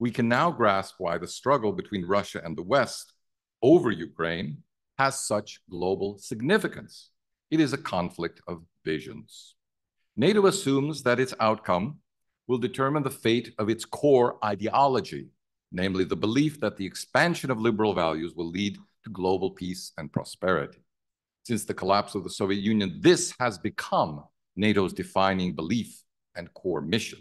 we can now grasp why the struggle between Russia and the West over Ukraine has such global significance. It is a conflict of visions. NATO assumes that its outcome will determine the fate of its core ideology, namely the belief that the expansion of liberal values will lead to global peace and prosperity. Since the collapse of the Soviet Union, this has become NATO's defining belief and core mission.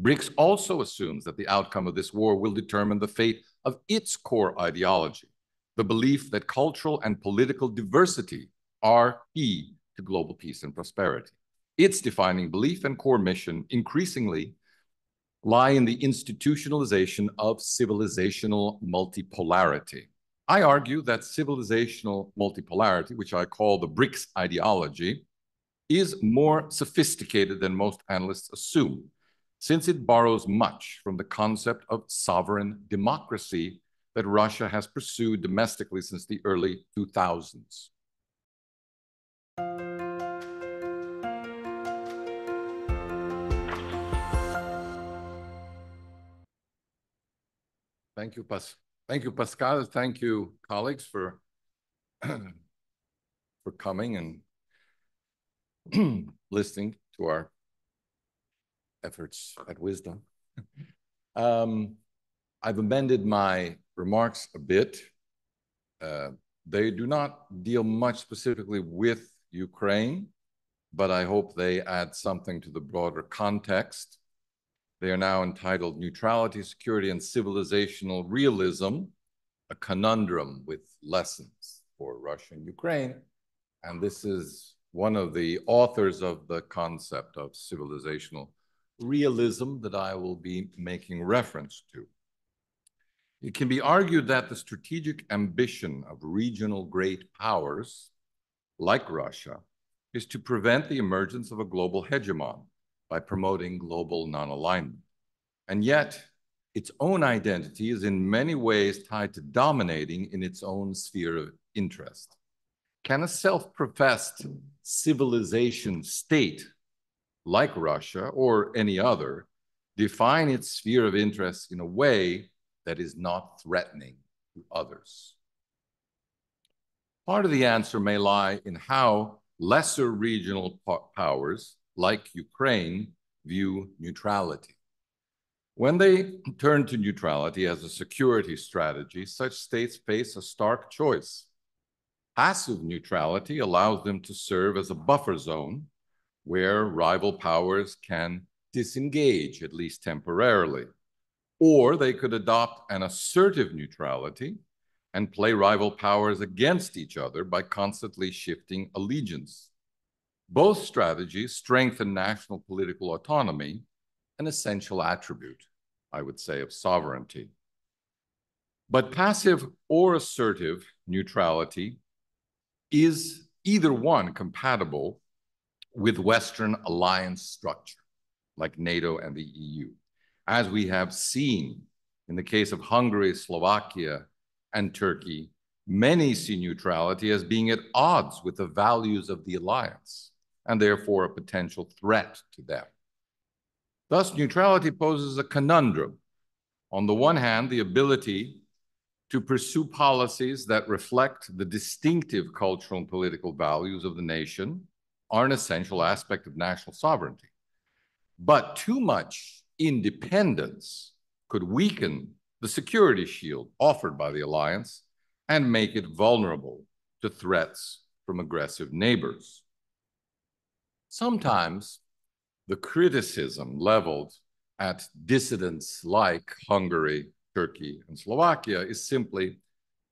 BRICS also assumes that the outcome of this war will determine the fate of its core ideology, the belief that cultural and political diversity are key to global peace and prosperity. Its defining belief and core mission increasingly lie in the institutionalization of civilizational multipolarity. I argue that civilizational multipolarity, which I call the BRICS ideology, is more sophisticated than most analysts assume, since it borrows much from the concept of sovereign democracy that Russia has pursued domestically since the early 2000s. Thank you, Pas Thank you, Pascal. Thank you, colleagues, for for coming and listening to our efforts at wisdom. um, I've amended my remarks a bit. Uh, they do not deal much specifically with Ukraine, but I hope they add something to the broader context. They are now entitled Neutrality, Security, and Civilizational Realism, a conundrum with lessons for Russia and Ukraine. And this is one of the authors of the concept of civilizational realism that I will be making reference to. It can be argued that the strategic ambition of regional great powers, like Russia, is to prevent the emergence of a global hegemon by promoting global non-alignment. And yet, its own identity is in many ways tied to dominating in its own sphere of interest. Can a self-professed civilization state like Russia or any other, define its sphere of interest in a way that is not threatening to others. Part of the answer may lie in how lesser regional powers, like Ukraine, view neutrality. When they turn to neutrality as a security strategy, such states face a stark choice. Passive neutrality allows them to serve as a buffer zone where rival powers can disengage, at least temporarily. Or they could adopt an assertive neutrality and play rival powers against each other by constantly shifting allegiance. Both strategies strengthen national political autonomy, an essential attribute, I would say, of sovereignty. But passive or assertive neutrality is either one compatible with Western alliance structure, like NATO and the EU, as we have seen in the case of Hungary, Slovakia, and Turkey, many see neutrality as being at odds with the values of the alliance, and therefore a potential threat to them. Thus, neutrality poses a conundrum. On the one hand, the ability to pursue policies that reflect the distinctive cultural and political values of the nation are an essential aspect of national sovereignty. But too much independence could weaken the security shield offered by the alliance and make it vulnerable to threats from aggressive neighbors. Sometimes the criticism leveled at dissidents like Hungary, Turkey, and Slovakia is simply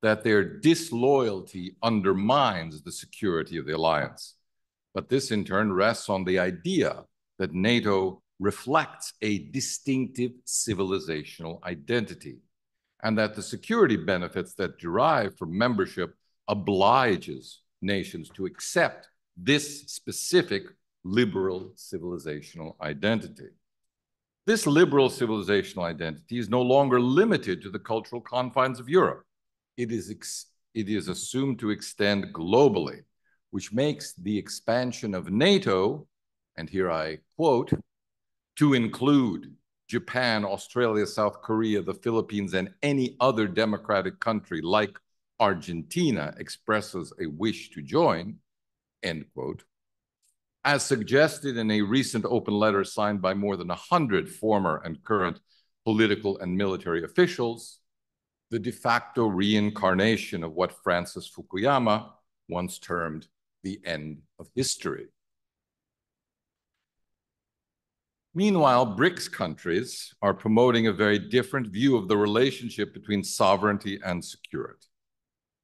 that their disloyalty undermines the security of the alliance but this in turn rests on the idea that NATO reflects a distinctive civilizational identity and that the security benefits that derive from membership obliges nations to accept this specific liberal civilizational identity. This liberal civilizational identity is no longer limited to the cultural confines of Europe. It is, it is assumed to extend globally which makes the expansion of NATO, and here I quote, to include Japan, Australia, South Korea, the Philippines, and any other democratic country like Argentina expresses a wish to join, end quote, as suggested in a recent open letter signed by more than 100 former and current political and military officials, the de facto reincarnation of what Francis Fukuyama once termed the end of history. Meanwhile, BRICS countries are promoting a very different view of the relationship between sovereignty and security,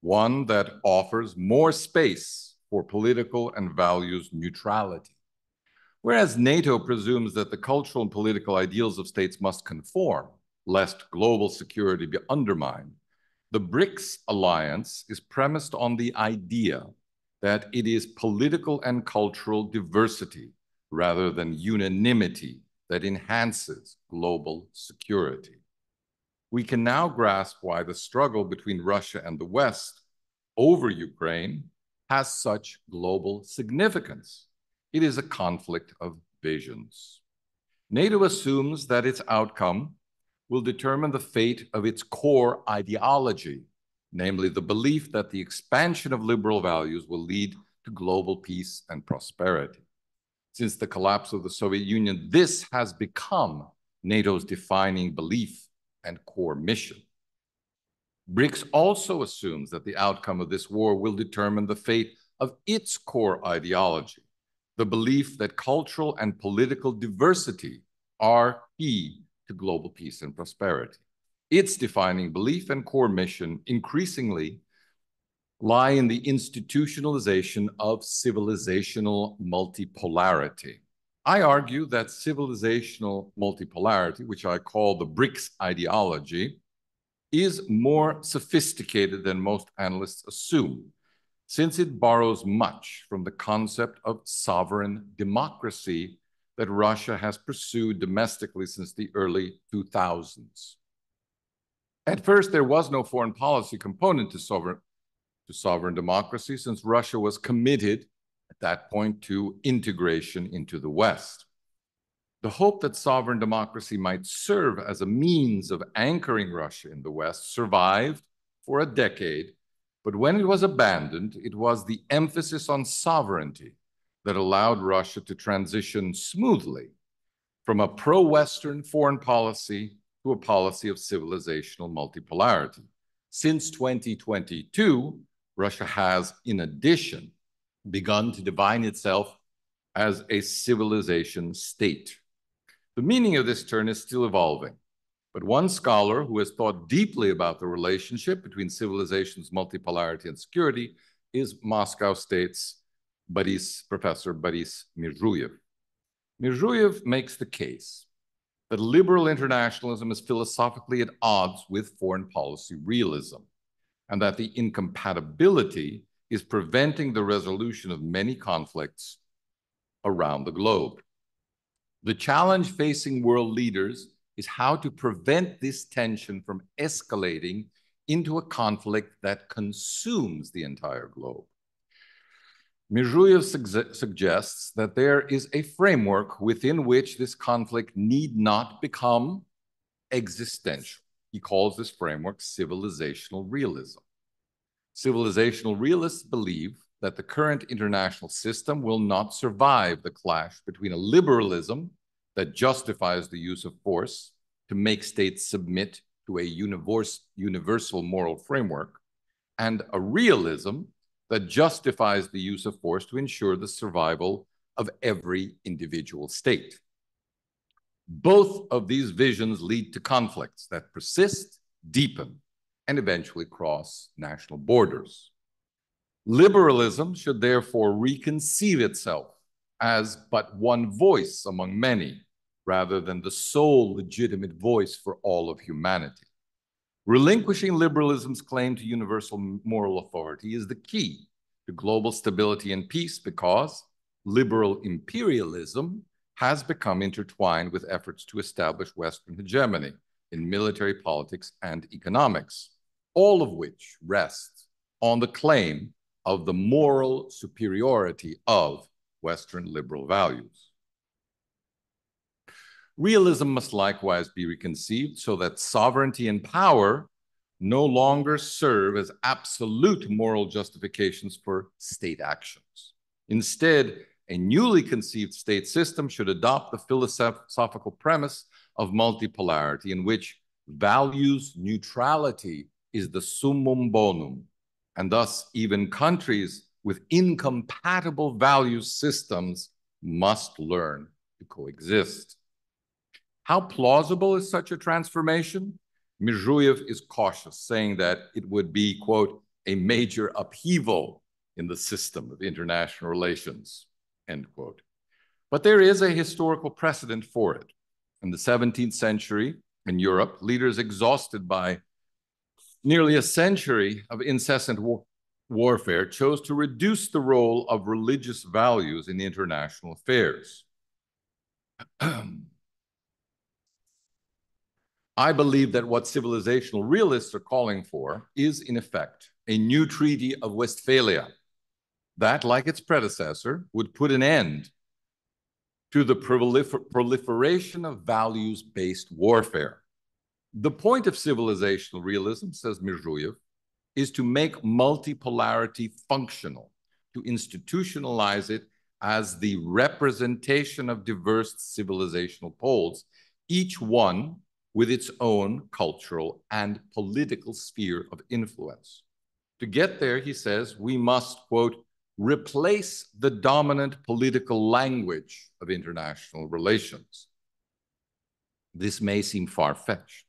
one that offers more space for political and values neutrality. Whereas NATO presumes that the cultural and political ideals of states must conform, lest global security be undermined, the BRICS alliance is premised on the idea that it is political and cultural diversity rather than unanimity that enhances global security. We can now grasp why the struggle between Russia and the West over Ukraine has such global significance. It is a conflict of visions. NATO assumes that its outcome will determine the fate of its core ideology, namely the belief that the expansion of liberal values will lead to global peace and prosperity. Since the collapse of the Soviet Union, this has become NATO's defining belief and core mission. BRICS also assumes that the outcome of this war will determine the fate of its core ideology, the belief that cultural and political diversity are key to global peace and prosperity. Its defining belief and core mission increasingly lie in the institutionalization of civilizational multipolarity. I argue that civilizational multipolarity, which I call the BRICS ideology, is more sophisticated than most analysts assume, since it borrows much from the concept of sovereign democracy that Russia has pursued domestically since the early 2000s. At first, there was no foreign policy component to sovereign, to sovereign democracy since Russia was committed at that point to integration into the West. The hope that sovereign democracy might serve as a means of anchoring Russia in the West survived for a decade, but when it was abandoned, it was the emphasis on sovereignty that allowed Russia to transition smoothly from a pro-Western foreign policy to a policy of civilizational multipolarity. Since 2022, Russia has, in addition, begun to define itself as a civilization state. The meaning of this term is still evolving, but one scholar who has thought deeply about the relationship between civilization's multipolarity and security is Moscow State's Boris, Professor Boris Mezhuev. Mezhuev makes the case that liberal internationalism is philosophically at odds with foreign policy realism, and that the incompatibility is preventing the resolution of many conflicts around the globe. The challenge facing world leaders is how to prevent this tension from escalating into a conflict that consumes the entire globe. Mezhuev suggests that there is a framework within which this conflict need not become existential. He calls this framework civilizational realism. Civilizational realists believe that the current international system will not survive the clash between a liberalism that justifies the use of force to make states submit to a universe, universal moral framework and a realism that justifies the use of force to ensure the survival of every individual state. Both of these visions lead to conflicts that persist, deepen, and eventually cross national borders. Liberalism should therefore reconceive itself as but one voice among many, rather than the sole legitimate voice for all of humanity. Relinquishing liberalism's claim to universal moral authority is the key to global stability and peace because liberal imperialism has become intertwined with efforts to establish Western hegemony in military politics and economics, all of which rests on the claim of the moral superiority of Western liberal values. Realism must likewise be reconceived so that sovereignty and power no longer serve as absolute moral justifications for state actions. Instead, a newly conceived state system should adopt the philosophical premise of multipolarity in which values neutrality is the summum bonum, and thus even countries with incompatible value systems must learn to coexist. How plausible is such a transformation? Mezhuev is cautious, saying that it would be, quote, a major upheaval in the system of international relations, end quote. But there is a historical precedent for it. In the 17th century, in Europe, leaders exhausted by nearly a century of incessant war warfare chose to reduce the role of religious values in international affairs. I believe that what civilizational realists are calling for is, in effect, a new Treaty of Westphalia that, like its predecessor, would put an end to the prolifer proliferation of values-based warfare. The point of civilizational realism, says Mezhuev, is to make multipolarity functional, to institutionalize it as the representation of diverse civilizational poles, each one with its own cultural and political sphere of influence. To get there, he says, we must, quote, replace the dominant political language of international relations. This may seem far-fetched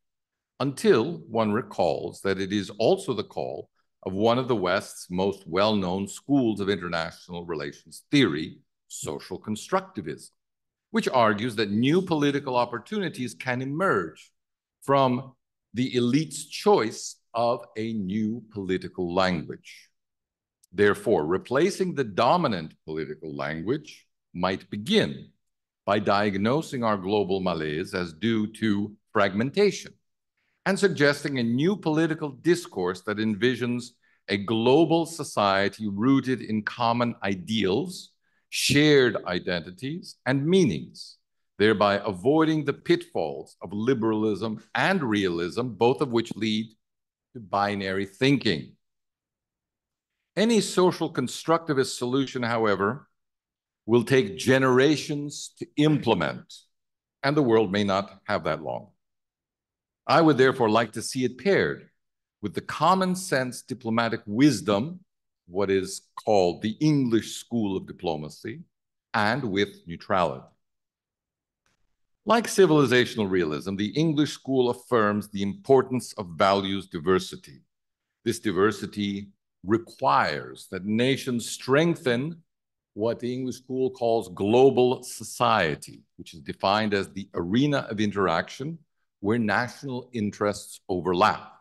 until one recalls that it is also the call of one of the West's most well-known schools of international relations theory, social constructivism, which argues that new political opportunities can emerge from the elite's choice of a new political language. Therefore, replacing the dominant political language might begin by diagnosing our global malaise as due to fragmentation and suggesting a new political discourse that envisions a global society rooted in common ideals, shared identities, and meanings, thereby avoiding the pitfalls of liberalism and realism, both of which lead to binary thinking. Any social constructivist solution, however, will take generations to implement, and the world may not have that long. I would therefore like to see it paired with the common sense diplomatic wisdom, what is called the English school of diplomacy, and with neutrality. Like civilizational realism, the English school affirms the importance of values diversity. This diversity requires that nations strengthen what the English school calls global society, which is defined as the arena of interaction where national interests overlap.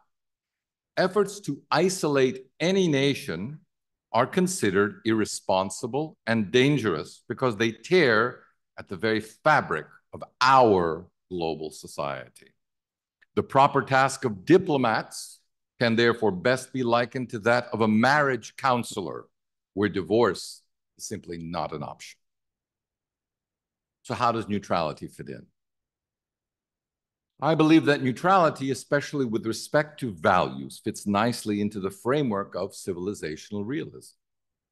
Efforts to isolate any nation are considered irresponsible and dangerous because they tear at the very fabric of our global society. The proper task of diplomats can therefore best be likened to that of a marriage counselor, where divorce is simply not an option. So, how does neutrality fit in? I believe that neutrality, especially with respect to values, fits nicely into the framework of civilizational realism.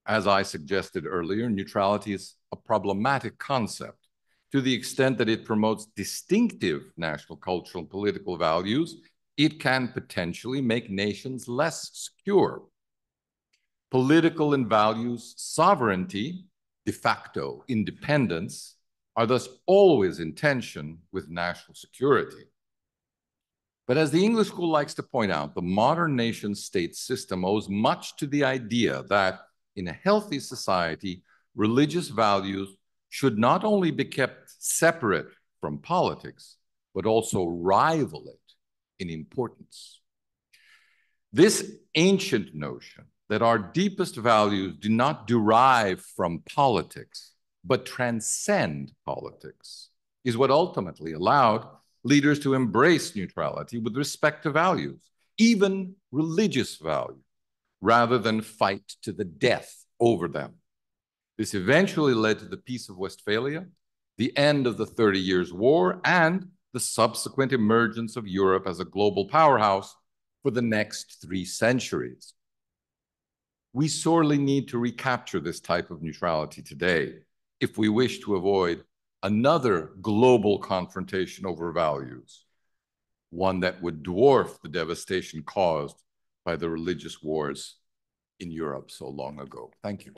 As I suggested earlier, neutrality is a problematic concept to the extent that it promotes distinctive national cultural and political values, it can potentially make nations less secure. Political and values sovereignty, de facto independence, are thus always in tension with national security. But as the English school likes to point out, the modern nation state system owes much to the idea that in a healthy society, religious values should not only be kept separate from politics, but also rival it in importance. This ancient notion that our deepest values do not derive from politics, but transcend politics, is what ultimately allowed leaders to embrace neutrality with respect to values, even religious values, rather than fight to the death over them. This eventually led to the Peace of Westphalia the end of the Thirty Years' War, and the subsequent emergence of Europe as a global powerhouse for the next three centuries. We sorely need to recapture this type of neutrality today if we wish to avoid another global confrontation over values, one that would dwarf the devastation caused by the religious wars in Europe so long ago. Thank you.